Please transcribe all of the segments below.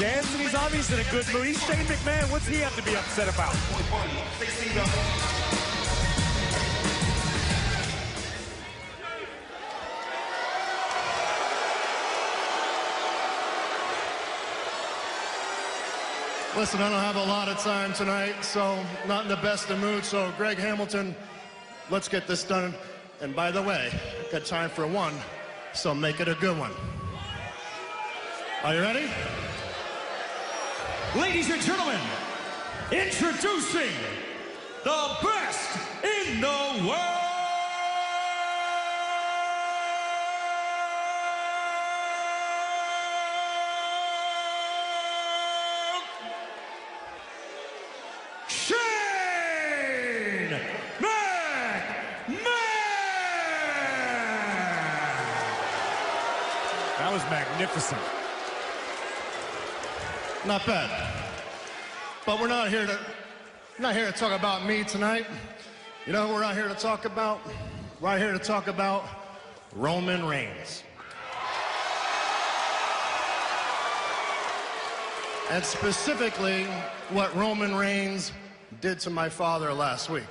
dancing. He's obviously in a good mood. He's Shane McMahon. What's he have to be upset about? Listen, I don't have a lot of time tonight, so not in the best of mood. So, Greg Hamilton, let's get this done. And by the way, got time for one, so make it a good one. Are you ready? Ladies and gentlemen, introducing the best in the world. That was magnificent. Not bad. But we're not here to not here to talk about me tonight. You know we're out here to talk about? We're out here to talk about Roman Reigns. And specifically what Roman Reigns did to my father last week.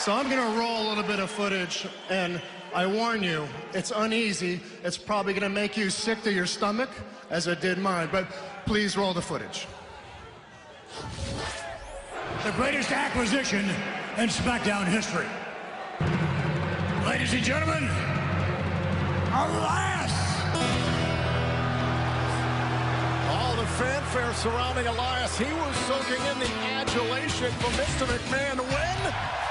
So I'm gonna roll a little bit of footage, and I warn you, it's uneasy. It's probably gonna make you sick to your stomach, as it did mine, but please roll the footage. The greatest acquisition in SmackDown history. Ladies and gentlemen, alas! All the fanfare surrounding Elias, he was soaking in the adulation from Mr. McMahon when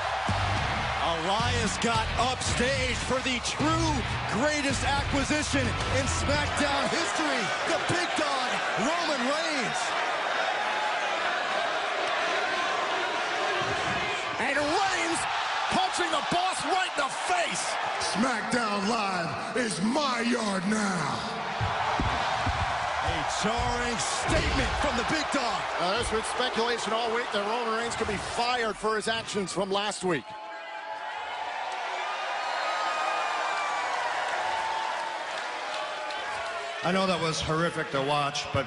Elias got upstage for the true greatest acquisition in SmackDown history, the big dog, Roman Reigns. And Reigns punching the boss right in the face. SmackDown Live is my yard now. A jarring statement from the big dog. Uh, there's been speculation all week that Roman Reigns could be fired for his actions from last week. I know that was horrific to watch, but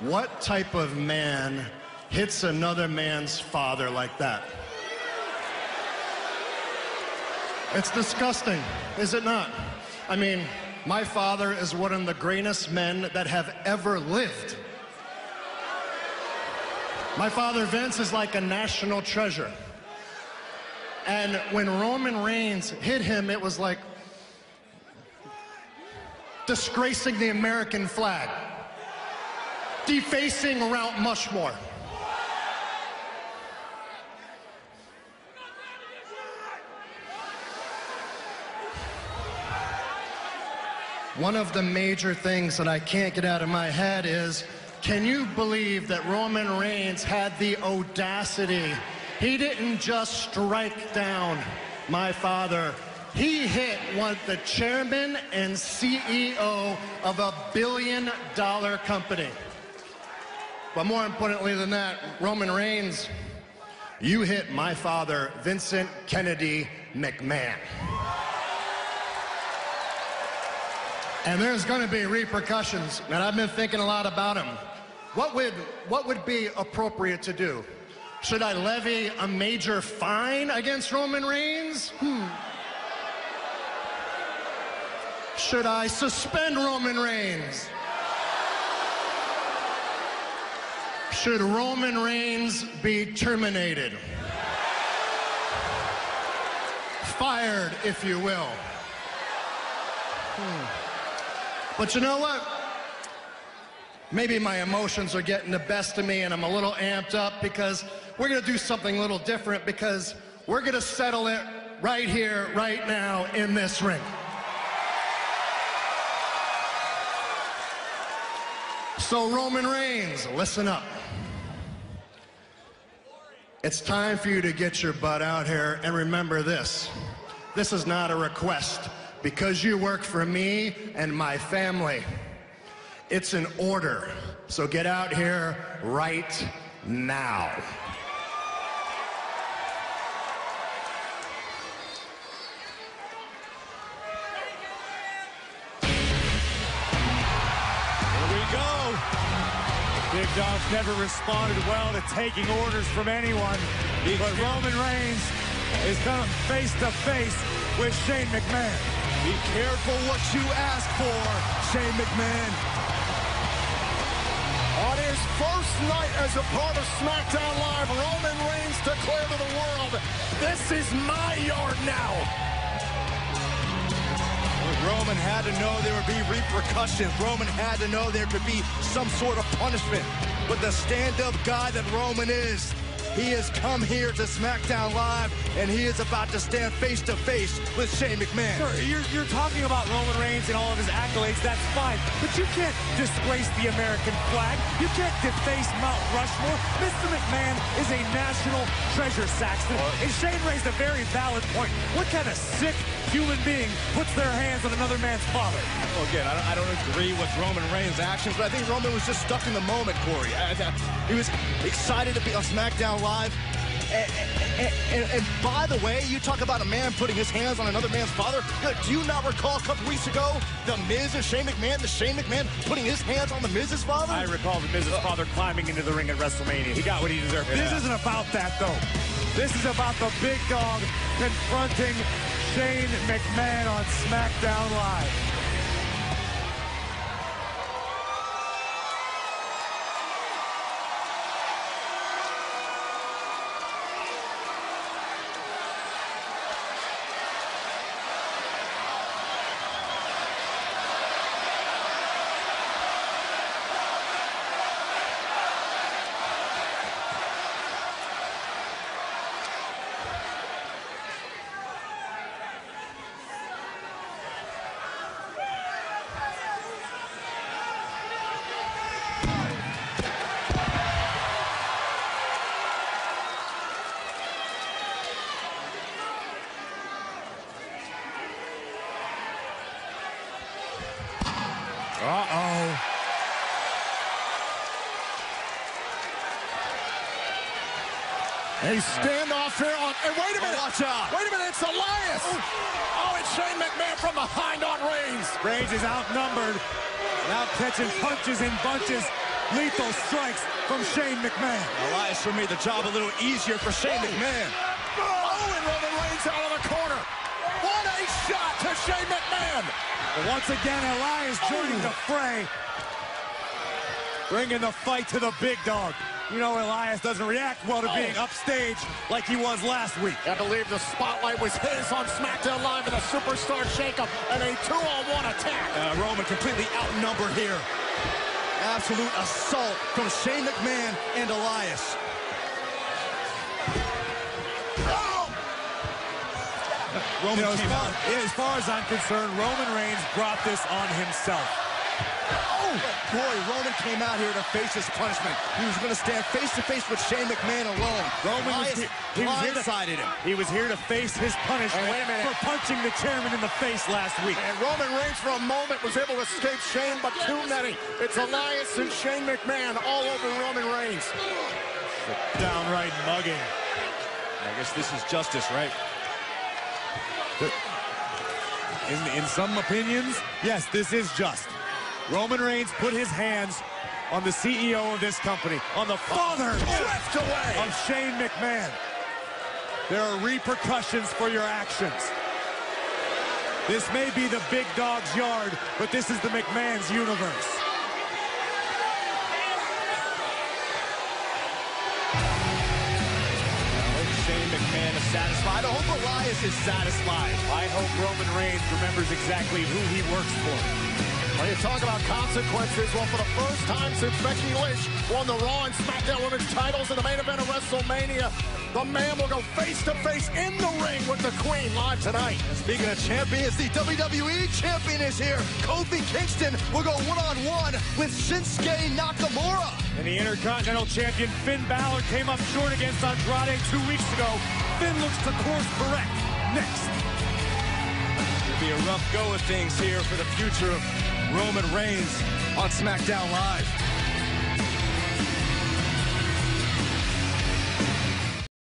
what type of man hits another man's father like that? It's disgusting, is it not? I mean, my father is one of the greatest men that have ever lived. My father Vince is like a national treasure. And when Roman Reigns hit him, it was like disgracing the American flag, defacing Mount Rushmore. One of the major things that I can't get out of my head is can you believe that Roman Reigns had the audacity? He didn't just strike down my father. He hit one the chairman and CEO of a billion dollar company. But more importantly than that, Roman Reigns, you hit my father, Vincent Kennedy McMahon. And there's going to be repercussions, and I've been thinking a lot about them. What would, what would be appropriate to do? Should I levy a major fine against Roman Reigns? Hmm. Should I suspend Roman Reigns? Should Roman Reigns be terminated? Fired, if you will. Hmm. But you know what? Maybe my emotions are getting the best of me and I'm a little amped up because we're going to do something a little different because we're going to settle it right here, right now in this ring. So, Roman Reigns, listen up. It's time for you to get your butt out here and remember this. This is not a request because you work for me and my family. It's an order. So get out here right now. Big Dog's never responded well to taking orders from anyone. But Roman Reigns is coming face to face with Shane McMahon. Be careful what you ask for, Shane McMahon. On his first night as a part of SmackDown Live, Roman Reigns declared to the world, this is my yard now. Roman had to know there would be repercussions. Roman had to know there could be some sort of punishment. But the stand-up guy that Roman is, he has come here to SmackDown Live, and he is about to stand face to face with Shane McMahon. Sure, you're, you're talking about Roman Reigns and all of his accolades, that's fine. But you can't disgrace the American flag. You can't deface Mount Rushmore. Mr. McMahon is a national treasure, Saxton. And Shane raised a very valid point. What kind of sick human being puts their hands on another man's father? Well, again, I don't, I don't agree with Roman Reigns' actions, but I think Roman was just stuck in the moment, Corey. I, I, he was excited to be on SmackDown Live. And, and, and, and, by the way, you talk about a man putting his hands on another man's father. Do you not recall a couple weeks ago, The Miz and Shane McMahon, the Shane McMahon putting his hands on The Miz's father? I recall The Miz's father climbing into the ring at WrestleMania. He got what he deserved. Yeah. This isn't about that, though. This is about the big dog confronting Shane McMahon on SmackDown Live. A standoff here on. And wait a minute. Oh, watch out. Wait a minute. It's Elias. Oh, oh, it's Shane McMahon from behind on Reigns. Reigns is outnumbered. Now catching punches and bunches. Lethal strikes from Shane McMahon. Elias will made the job a little easier for Shane oh. McMahon. Oh, and Roman Reigns out of the corner. What a shot to Shane McMahon. But once again, Elias joining oh. the fray. Bringing the fight to the big dog. You know, Elias doesn't react well to being upstage like he was last week. I believe the spotlight was his on SmackDown Live in a Superstar Shakeup and a two-on-one attack. Uh, Roman completely outnumbered here. Absolute assault from Shane McMahon and Elias. Roman you know, as, far, yeah, as far as I'm concerned, Roman Reigns brought this on himself. Boy, Roman came out here to face his punishment. He was going to stand face to face with Shane McMahon alone. Roman was, he, he was here to, him. He was here to face his punishment for punching the chairman in the face last week. And Roman Reigns, for a moment, was able to escape Shane, but too many. It's Elias and Shane McMahon all over Roman Reigns. Downright mugging. I guess this is justice, right? In, in some opinions, yes, this is just. Roman Reigns put his hands on the CEO of this company, on the father oh, away. of Shane McMahon. There are repercussions for your actions. This may be the big dog's yard, but this is the McMahon's universe. satisfied. I hope Elias is satisfied. I hope Roman Reigns remembers exactly who he works for. When you talk about consequences, well, for the first time since Becky Lynch won the Raw and SmackDown Women's titles in the main event of WrestleMania, the man will go face-to-face in the ring with the Queen live tonight. Speaking of champions, the WWE champion is here. Kofi Kingston will go one-on-one -on -one with Shinsuke Nakamura. And the Intercontinental Champion Finn Balor came up short against Andrade two weeks ago. Finn looks to course correct next. It'll be a rough go of things here for the future of Roman Reigns on SmackDown Live.